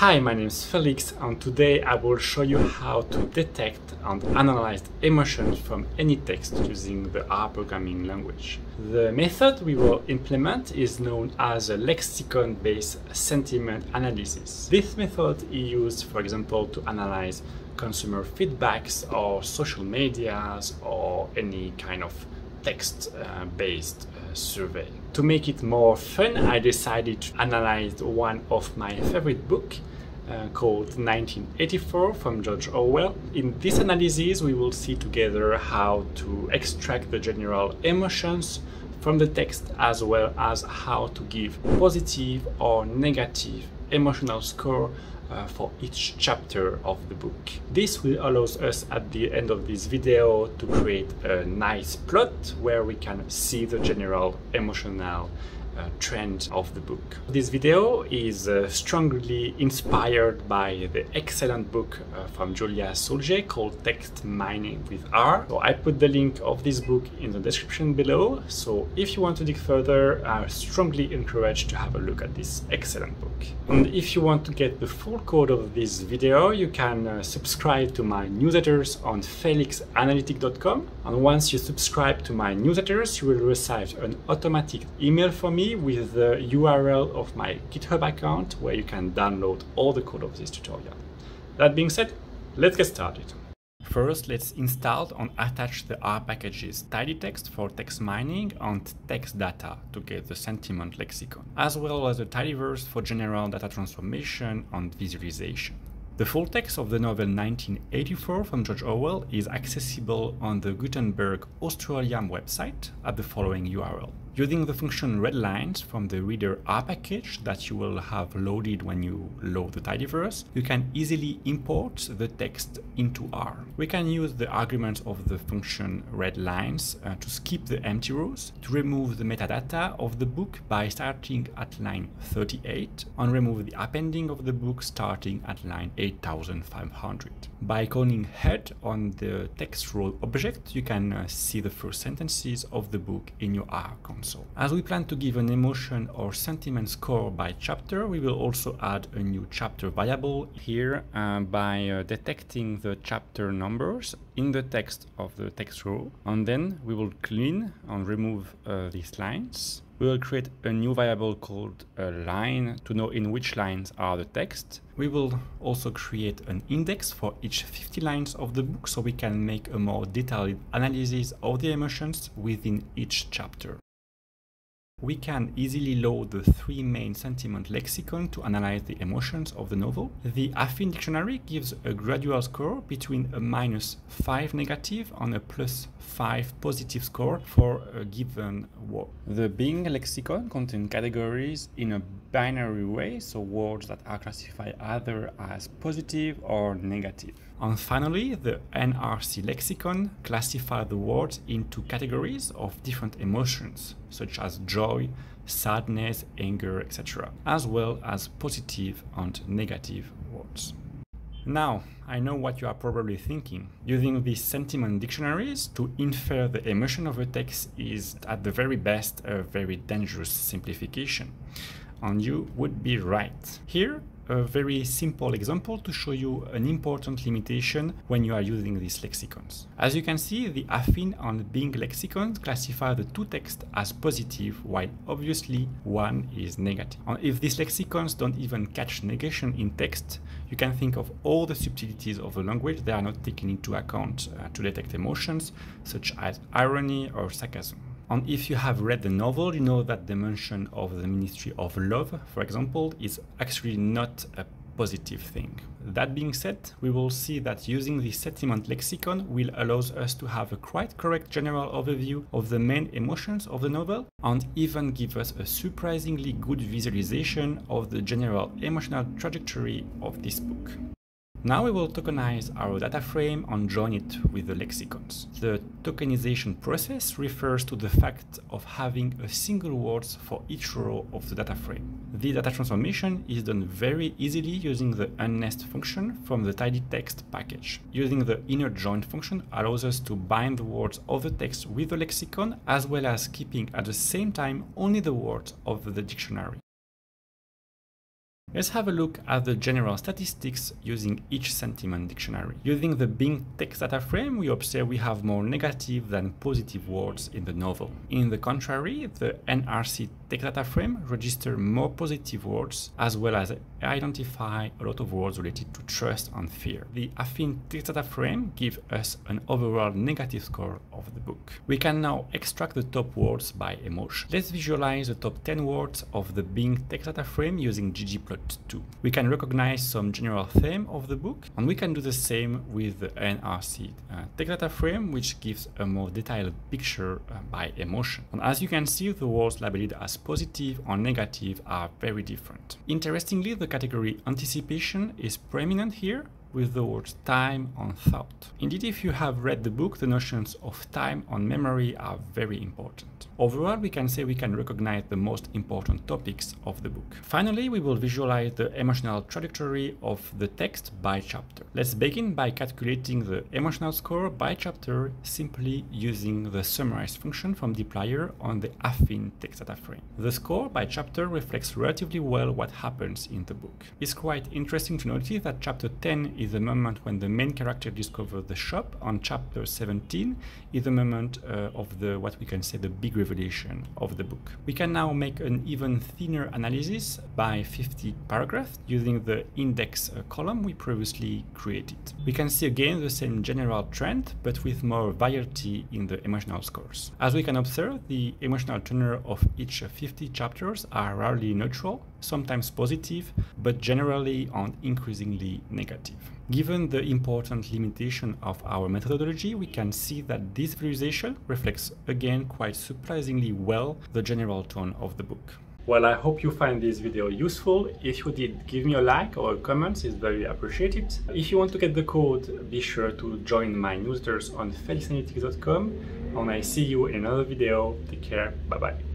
Hi, my name is Felix and today I will show you how to detect and analyze emotions from any text using the R programming language. The method we will implement is known as a lexicon-based sentiment analysis. This method is used, for example, to analyze consumer feedbacks or social medias or any kind of text-based uh, survey. To make it more fun, I decided to analyze one of my favorite books uh, called 1984 from George Orwell. In this analysis, we will see together how to extract the general emotions from the text as well as how to give positive or negative emotional score uh, for each chapter of the book. This will allow us at the end of this video to create a nice plot where we can see the general emotional trend of the book. This video is uh, strongly inspired by the excellent book uh, from Julia Silge called Text Mining with R. So I put the link of this book in the description below. So if you want to dig further, I strongly encourage to have a look at this excellent book. And if you want to get the full code of this video, you can uh, subscribe to my newsletters on felixanalytix.com. And once you subscribe to my newsletters, you will receive an automatic email from me with the URL of my GitHub account where you can download all the code of this tutorial. That being said, let's get started. First, let's install and attach the R packages tidytext for text mining and textdata to get the sentiment lexicon, as well as the tidyverse for general data transformation and visualization. The full text of the novel 1984 from George Orwell is accessible on the Gutenberg Australia website at the following URL. Using the function readlines from the readr R package that you will have loaded when you load the tidyverse, you can easily import the text into R. We can use the arguments of the function readlines uh, to skip the empty rows, to remove the metadata of the book by starting at line 38, and remove the appending of the book starting at line 8500. By calling head on the text row object, you can uh, see the first sentences of the book in your R console. As we plan to give an emotion or sentiment score by chapter, we will also add a new chapter variable here uh, by uh, detecting the chapter numbers in the text of the text row. And then we will clean and remove uh, these lines. We will create a new variable called a line to know in which lines are the text. We will also create an index for each 50 lines of the book so we can make a more detailed analysis of the emotions within each chapter we can easily load the three main sentiment lexicon to analyze the emotions of the novel. The AFINN dictionary gives a gradual score between a minus 5 negative and a plus 5 positive score for a given word. The Bing lexicon contains categories in a binary way, so words that are classified either as positive or negative. And finally, the NRC lexicon classifies the words into categories of different emotions, such as joy, sadness, anger, etc., as well as positive and negative words. Now, I know what you are probably thinking. Using these sentiment dictionaries to infer the emotion of a text is, at the very best, a very dangerous simplification. And you would be right. Here, a very simple example to show you an important limitation when you are using these lexicons. As you can see, the AFINN and Bing lexicons classify the two texts as positive, while obviously one is negative. And if these lexicons don't even catch negation in text, you can think of all the subtleties of the language that are not taken into account uh, to detect emotions, such as irony or sarcasm. And if you have read the novel, you know that the mention of the Ministry of Love, for example, is actually not a positive thing. That being said, we will see that using the sentiment lexicon will allow us to have a quite correct general overview of the main emotions of the novel and even give us a surprisingly good visualization of the general emotional trajectory of this book. Now we will tokenize our data frame and join it with the lexicons. The tokenization process refers to the fact of having a single words for each row of the data frame. The data transformation is done very easily using the unnest function from the tidytext package. Using the inner join function allows us to bind the words of the text with the lexicon as well as keeping at the same time only the words of the dictionary. Let's have a look at the general statistics using each sentiment dictionary. Using the Bing text data frame, we observe we have more negative than positive words in the novel. In the contrary, the NRC text data frame register more positive words as well as identify a lot of words related to trust and fear. The AFINN text data frame gives us an overall negative score of the book. We can now extract the top words by emotion. Let's visualize the top 10 words of the Bing text data frame using ggplot2. We can recognize some general theme of the book and we can do the same with the NRC uh, text data frame which gives a more detailed picture uh, by emotion. And as you can see the words labeled as positive or negative are very different. Interestingly the category anticipation is prominent here with the words time and thought. Indeed, if you have read the book, the notions of time and memory are very important. Overall, we can say we can recognize the most important topics of the book. Finally, we will visualize the emotional trajectory of the text by chapter. Let's begin by calculating the emotional score by chapter simply using the summarize function from dplyr on the AFINN text data frame. The score by chapter reflects relatively well what happens in the book. It's quite interesting to notice that chapter 10 is the moment when the main character discovers the shop, on chapter 17 is the moment uh, of the what we can say the big revelation of the book. We can now make an even thinner analysis by 50 paragraphs using the index uh, column we previously created. We can see again the same general trend, but with more variety in the emotional scores. As we can observe, the emotional tenor of each 50 chapters are rarely neutral, sometimes positive, but generally on increasingly negative. Given the important limitation of our methodology, we can see that this visualization reflects again quite surprisingly well the general tone of the book. Well, I hope you find this video useful. If you did, give me a like or a comment, it's very appreciated. If you want to get the code, be sure to join my newsletters on felixanalytix.com and I see you in another video. Take care, bye bye.